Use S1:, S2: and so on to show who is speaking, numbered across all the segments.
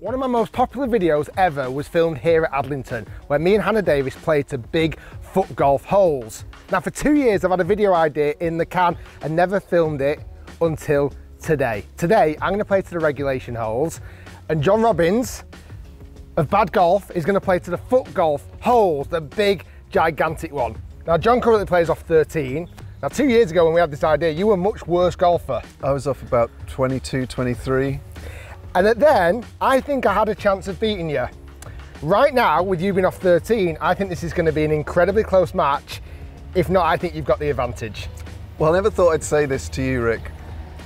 S1: One of my most popular videos ever was filmed here at Adlington, where me and Hannah Davis played to big foot golf holes. Now for two years I've had a video idea in the can and never filmed it until today. Today I'm gonna play to the regulation holes and John Robbins of Bad Golf is gonna play to the foot golf holes, the big gigantic one. Now John currently plays off 13. Now two years ago when we had this idea, you were a much worse golfer.
S2: I was off about 22, 23.
S1: And then I think I had a chance of beating you. Right now, with you being off 13, I think this is going to be an incredibly close match. If not, I think you've got the advantage.
S2: Well, I never thought I'd say this to you, Rick.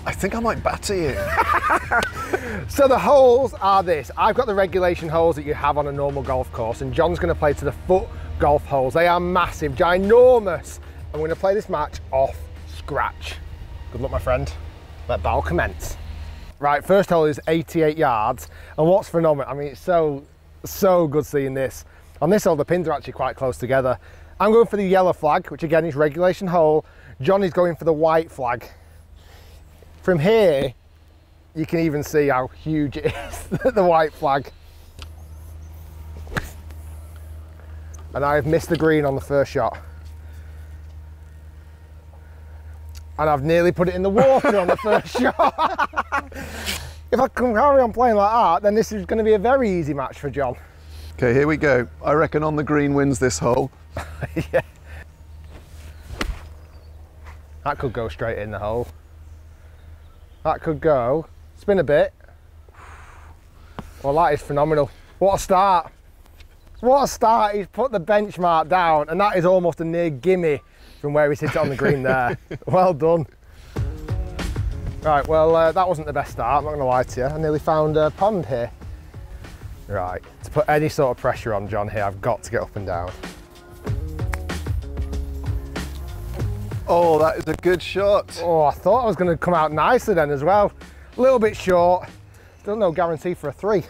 S2: I think I might batter you.
S1: so the holes are this. I've got the regulation holes that you have on a normal golf course, and John's going to play to the foot golf holes. They are massive, ginormous. I'm going to play this match off scratch. Good luck, my friend. Let battle commence. Right, first hole is 88 yards. And what's phenomenal, I mean, it's so, so good seeing this. On this hole, the pins are actually quite close together. I'm going for the yellow flag, which again is regulation hole. Johnny's going for the white flag. From here, you can even see how huge it is, the white flag. And I've missed the green on the first shot. and I've nearly put it in the water on the first shot. If I can carry on playing like that, then this is going to be a very easy match for John.
S2: Okay, here we go. I reckon on the green wins this hole.
S1: yeah. That could go straight in the hole. That could go. Spin a bit. Well, that is phenomenal. What a start. What a start. He's put the benchmark down, and that is almost a near gimme from where he's hit it on the green there. well done. Right, well, uh, that wasn't the best start, I'm not gonna lie to you. I nearly found a pond here. Right, to put any sort of pressure on John here, I've got to get up and down.
S2: Oh, that is a good shot.
S1: Oh, I thought I was gonna come out nicer then as well. A little bit short, still no guarantee for a three.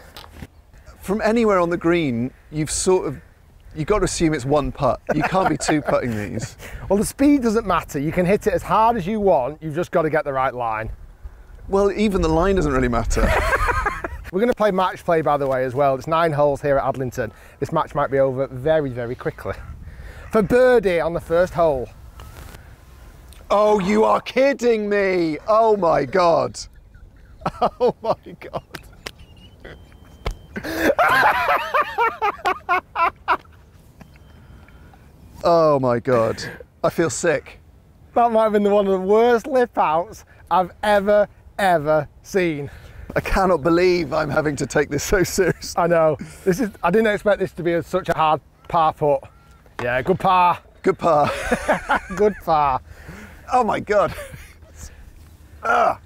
S2: From anywhere on the green, you've sort of you've got to assume it's one putt. You can't be two putting these.
S1: Well, the speed doesn't matter. You can hit it as hard as you want. You've just got to get the right line.
S2: Well, even the line doesn't really matter.
S1: We're going to play match play, by the way, as well. It's nine holes here at Adlington. This match might be over very, very quickly. For birdie on the first hole.
S2: Oh, you are kidding me. Oh my God. Oh my God. Oh my God. I feel sick.
S1: That might have been the one of the worst lip outs I've ever, ever seen.
S2: I cannot believe I'm having to take this so seriously.
S1: I know. This is. I didn't expect this to be a, such a hard par putt. Yeah, good par.
S2: Good par.
S1: good par.
S2: Oh my God. ah.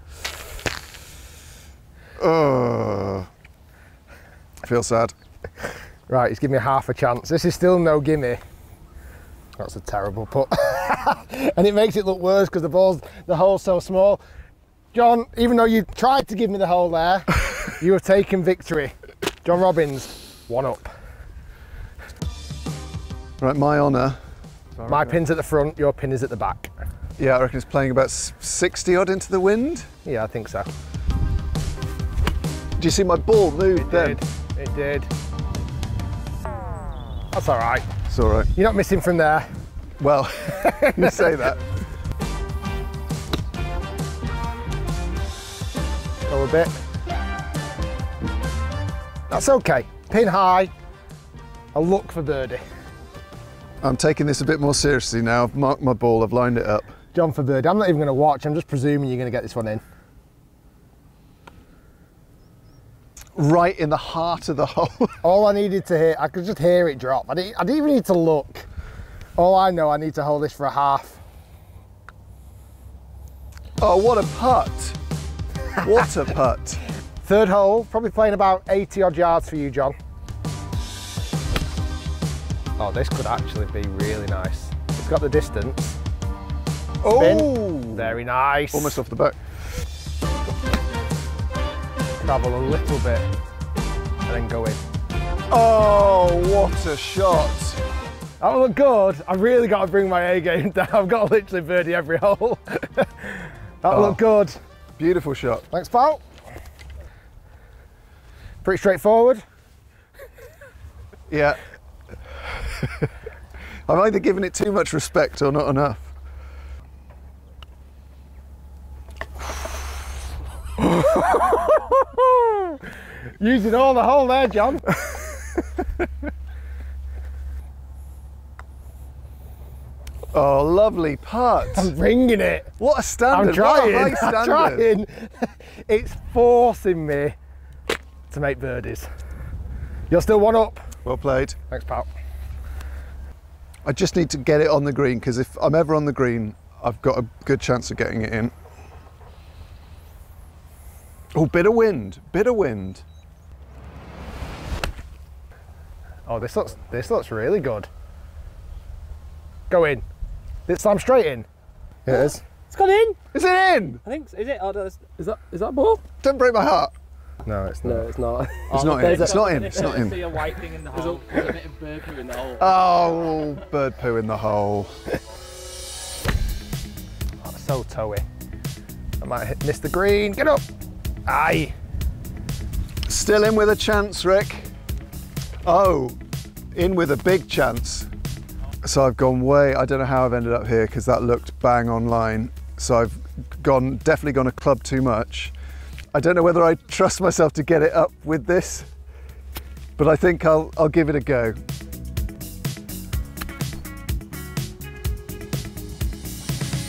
S2: Oh. I feel sad.
S1: Right, he's giving me half a chance. This is still no gimme. That's a terrible putt. and it makes it look worse because the ball's, the hole's so small. John, even though you tried to give me the hole there, you have taken victory. John Robbins, one up.
S2: Right, my honour.
S1: My pin's at the front, your pin is at the back.
S2: Yeah, I reckon it's playing about 60 odd into the wind.
S1: Yeah, I think so.
S2: Do you see my ball move
S1: it
S2: then?
S1: Did. It did. That's all right.
S2: It's all right.
S1: You're not missing from there.
S2: Well, you say that.
S1: Go a bit. That's okay. Pin high. I'll look for birdie.
S2: I'm taking this a bit more seriously now. I've marked my ball, I've lined it up.
S1: John for birdie. I'm not even going to watch. I'm just presuming you're going to get this one in.
S2: right in the heart of the hole.
S1: All I needed to hear, I could just hear it drop. I didn't, I didn't even need to look. All I know, I need to hold this for a half.
S2: Oh, what a putt. What a putt.
S1: Third hole, probably playing about 80 odd yards for you, John. Oh, this could actually be really nice. It's got the distance.
S2: Oh!
S1: Very nice.
S2: Almost off the back
S1: travel a little bit and then go in.
S2: Oh, what a shot.
S1: That look good. I've really got to bring my A game down. I've got to literally birdie every hole. that oh, looked good.
S2: Beautiful shot.
S1: Thanks, pal. Pretty straightforward.
S2: Yeah. I'm either giving it too much respect or not enough.
S1: Using all the hole there, John.
S2: Oh, lovely putt.
S1: I'm ringing it.
S2: What a standard.
S1: I'm trying.
S2: What high
S1: I'm trying. it's forcing me to make birdies. You're still one up.
S2: Well played.
S1: Thanks, pal.
S2: I just need to get it on the green because if I'm ever on the green, I've got a good chance of getting it in. Oh, bit of wind, bit of wind.
S1: Oh, this looks this looks really good. Go in. This slam straight in. It is.
S3: It's gone in.
S2: Is it in?
S3: I think. Is it? Oh, that's- is that? Is that ball?
S2: Don't break my heart.
S1: No, it's not.
S3: No, it's not.
S2: It's not in.
S3: there's a-
S2: It's not in. It's not in.
S4: see a white thing in the hole. There's a bit of bird poo in the hole.
S2: Oh, bird poo in the hole.
S1: Oh, so toey. I might hit, miss the green. Get up. Aye.
S2: Still in with a chance, Rick. Oh, in with a big chance. So I've gone way, I don't know how I've ended up here because that looked bang online. So I've gone, definitely gone a club too much. I don't know whether I trust myself to get it up with this, but I think I'll, I'll give it a go.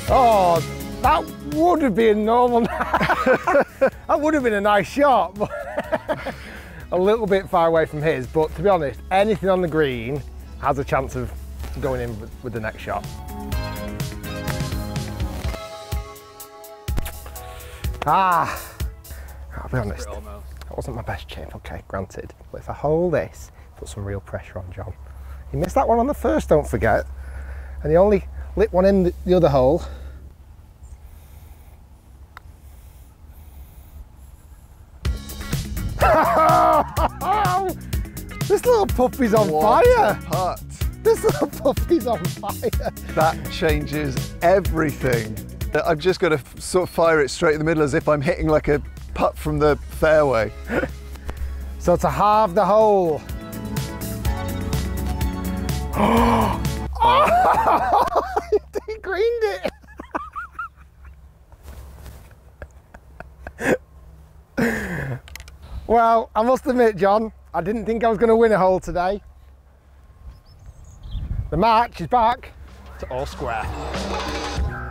S1: Oh, that would have been normal. that would have been a nice shot, but a little bit far away from his. But to be honest, anything on the green has a chance of going in with, the next shot. Ah, I'll be honest, that wasn't my best chip. Okay, granted. But if I hold this, put some real pressure on John. He missed that one on the first, don't forget, and he only lit one in the, the other hole. this little puppy's on
S2: What
S1: fire. This little puppy's on fire.
S2: That changes everything. Uh, I've just got to sort of fire it straight in the middle as if I'm hitting like a putt from the fairway.
S1: So to halve the hole. oh! he greened it. well, I must admit, John, I didn't think I was going to win a hole today. The match is back to all square.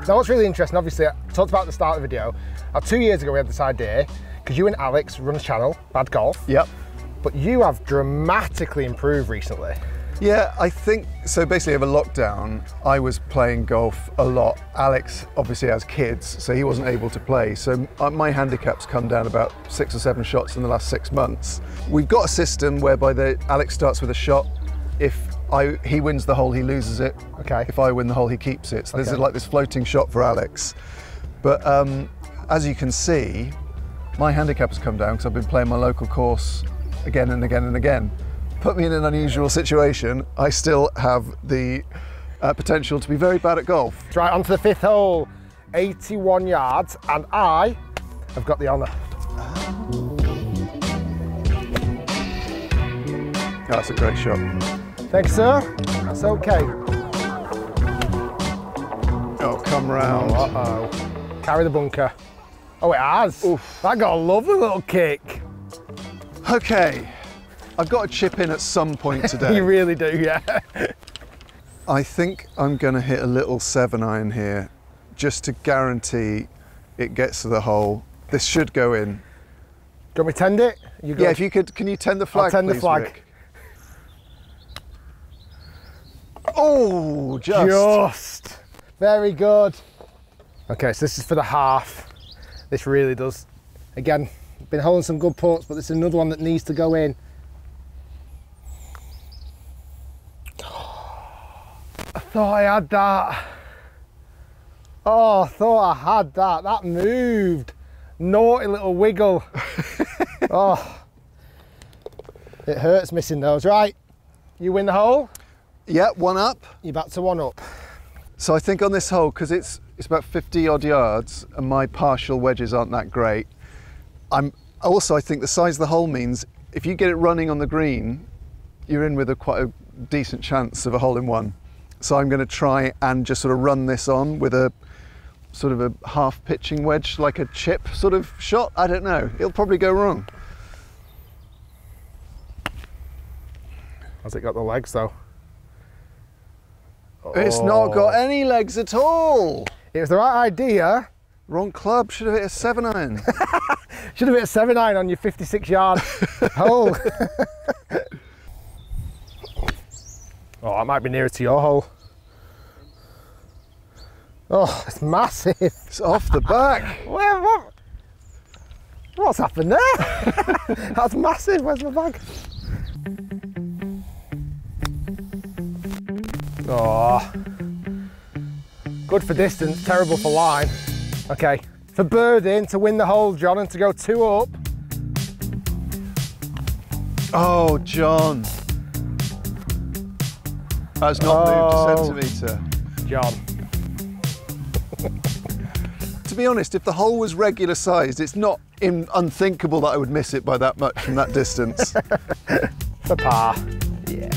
S1: Now, what's really interesting, obviously, I talked about at the start of the video. Now, two years ago, we had this idea because you and Alex run a channel, Bad Golf,
S2: Yep.
S1: but you have dramatically improved recently.
S2: Yeah, I think so. Basically, over lockdown, I was playing golf a lot. Alex obviously has kids, so he wasn't able to play. So uh, my handicap's come down about six or seven shots in the last six months. We've got a system whereby the, Alex starts with a shot. If I, he wins the hole, he loses it.
S1: Okay.
S2: If I win the hole, he keeps it. So this
S1: Okay.
S2: is like this floating shot for Alex. But um, as you can see, my handicap has come down because I've been playing my local course again and again and again. Put me in an unusual situation, I still have the uh, potential to be very bad at golf.
S1: Right, on to the fifth hole, 81 yards, and I have got the honour.
S2: Oh, that's a great shot.
S1: Thanks, sir. That's okay.
S2: Oh, come round.
S1: Uh-oh. Carry the bunker. Oh, it has. That got a lovely little kick.
S2: Okay, I've got to chip in at some point today.
S1: You really do, yeah.
S2: I think I'm going to hit a little seven iron here just to guarantee it gets to the hole. This should go in.
S1: Do you want me to tend it? You
S2: Yeah, if you could, can you tend the flag,
S1: tend the flag.
S2: Rick? Oh, just.
S1: Just. Very good. Okay, so this is for the half. This really does. Again, been holding some good putts, but this is another one that needs to go in. I thought I had that. Oh, I thought I had that. That moved. Naughty little wiggle. oh. It hurts missing those. Right, you win the hole.
S2: Yeah, one up.
S1: You're back to one up.
S2: So I think on this hole, because it's it's about 50 odd yards, and my partial wedges aren't that great. I'm also I think the size of the hole means if you get it running on the green, you're in with a quite a decent chance of a hole in one. So I'm going to try and just sort of run this on with a sort of a half pitching wedge, like a chip sort of shot. I don't know. It'll probably go wrong.
S1: Has it got the legs though?
S2: It's not got
S1: Oh.
S2: any legs at all.
S1: It was the right idea.
S2: Wrong club. Should have hit a seven iron.
S1: Should have hit a 7 iron on your 56 yard hole. oh, that might be nearer to your hole. Oh, it's massive.
S2: it's off the back.
S1: Where, what? What's happened there? That's massive. Where's my bag? Oh. Good for distance, terrible for line. Okay, for birding to win the hole, John, and to go two up.
S2: Oh, John. That's not
S1: Oh.
S2: moved a oh. centimetre.
S1: John.
S2: To be honest, if the hole was regular sized, it's not in, unthinkable that I would miss it by that much from that distance.
S1: For par. Yeah.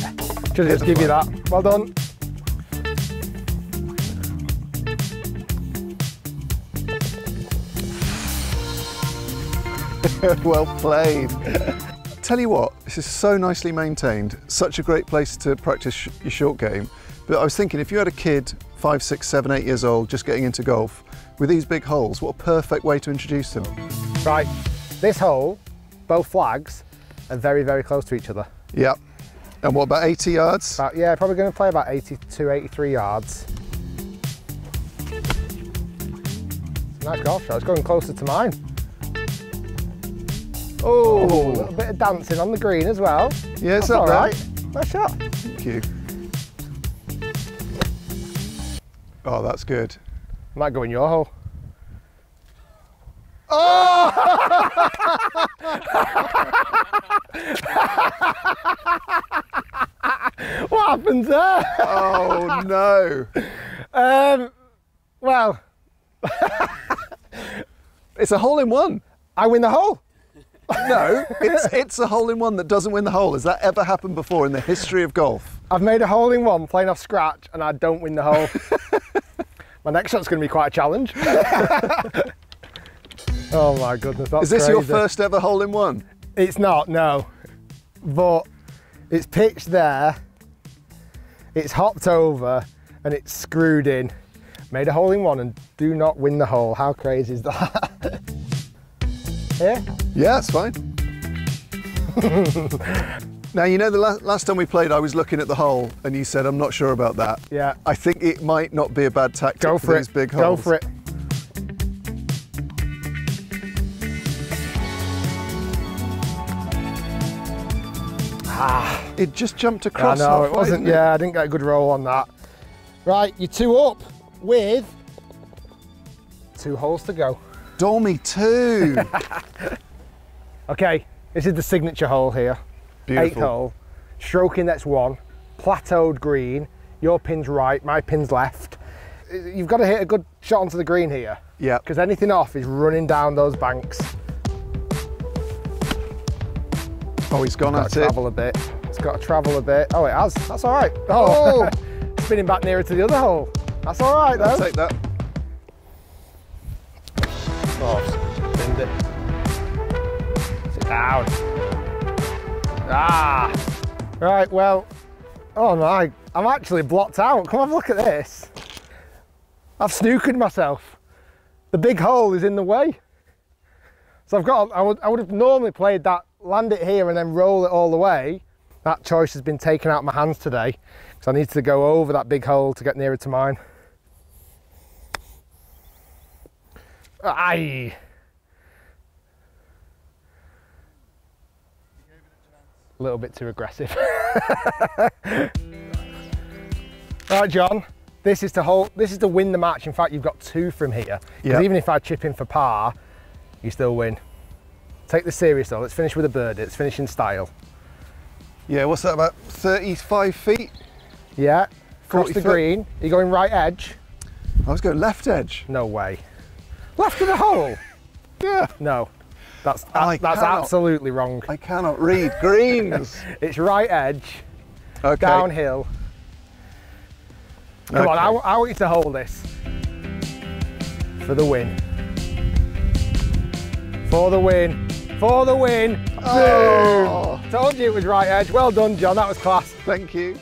S1: Should just give you that. Well done.
S2: well played. Tell you what, this is so nicely maintained, such a great place to practice sh- your short game. But I was thinking, if you had a kid, five, six, seven, eight years old, just getting into golf, with these big holes, what a perfect way to introduce them.
S1: Right, this hole, both flags, are very, very close to each other.
S2: Yep. And what about 80 yards?
S1: About, yeah, probably going to play about 82, 83 yards. Nice golf shot. It's going closer to mine. Oh, a little bit of dancing on the green as well.
S2: Yeah, it's
S1: That's
S2: up
S1: right. Nice shot.
S2: Thank you. Oh, that's good.
S1: Might go in your hole. What happens there?
S2: Oh no!
S1: Um, well,
S2: It's a hole in one.
S1: I win the hole.
S2: No, it's it's a hole in one that doesn't win the hole. Has that ever happened before in the history of golf?
S1: I've made a hole in one playing off scratch and I don't win the hole. My next shot's going to be quite a challenge. oh my goodness,
S2: Is this your first ever hole in one?
S1: It's not, no. But it's pitched there, it's hopped over, and it's screwed in. Made a hole in one and do not win the hole. How crazy is that? yeah?
S2: Yeah, it's fine. now you know the last, last time we played, I was looking at the hole, and you said I'm not sure about that.
S1: Yeah.
S2: I think it might not be a bad tactic
S1: Go for
S2: these
S1: it.
S2: big
S1: Go for it. Ah.
S2: It just jumped across.
S1: I know, it wasn't,
S2: didn't
S1: yeah, I didn't get a good roll on that. Right, you're two up with two holes to go.
S2: Dormy two.
S1: Okay, this is the signature hole here.
S2: Beautiful.
S1: Eighth hole. Stroking that's one. Plateaued green. Your pin's right, my pin's left. You've got to hit a good shot onto the green here.
S2: Yeah.
S1: Because anything off is running down those banks.
S2: Oh, he's gone
S1: Got
S2: at
S1: to
S2: it.
S1: travel a bit. It's got to travel a bit. Oh, it has. That's all right. Oh, oh. spinning back nearer to the other hole. That's all right
S2: I'll take that.
S1: Oh, spinned it. Down. Ah. Right, well, oh my, I'm actually blocked out. Come have a look at this. I've snookered myself. The big hole is in the way. So I've got, I would, I would have normally played that, land it here and then roll it all the way. That choice has been taken out of my hands today because I need to go over that big hole to get nearer to mine. Aye. A little bit too aggressive. right, John. This is to hold. This is to win the match. In fact, you've got two from here. Because
S2: Yep.
S1: even if I chip in for par, you still win. Take this serious though. Let's finish with a birdie. Let's finish in style.
S2: Yeah, what's that, about 35 feet?
S1: Yeah. Cross the green. You're going right edge.
S2: I was going left edge.
S1: No way. Left of the hole.
S2: Yeah.
S1: No. That's
S2: I
S1: that's
S2: cannot-
S1: absolutely wrong.
S2: I cannot read greens.
S1: It's right edge,
S2: Okay.
S1: downhill. Come on,
S2: Okay.
S1: I, w- I want you to hold this for the win. For the win. For the win.
S2: Oh,
S1: Told you it was right edge. Well done, John. That was class.
S2: thank you.